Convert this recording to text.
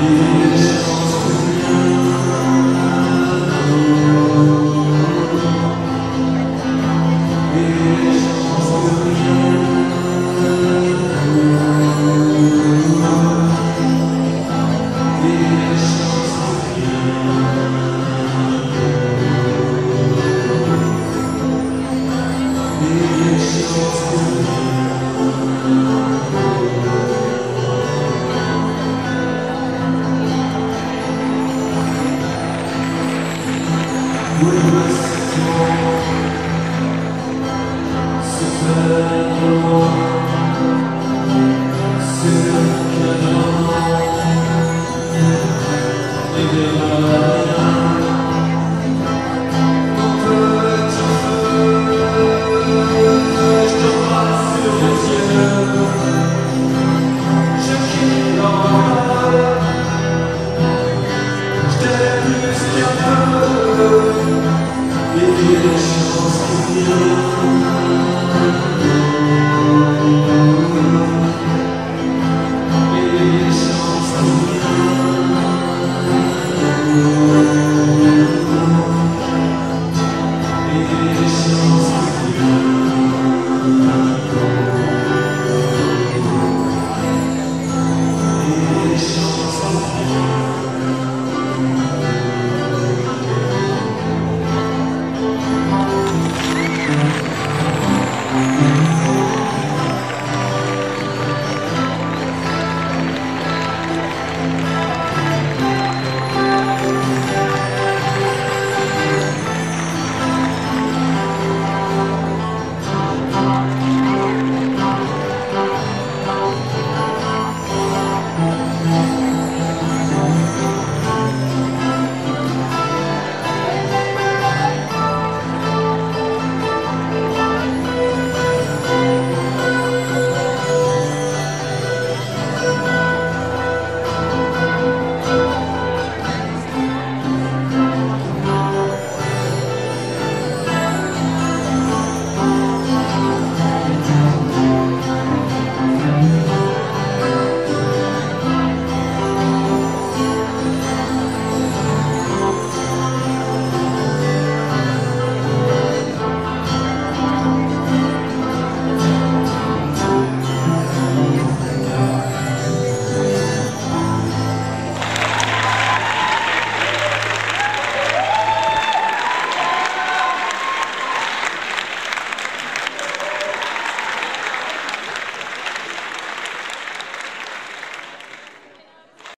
Peace. direção.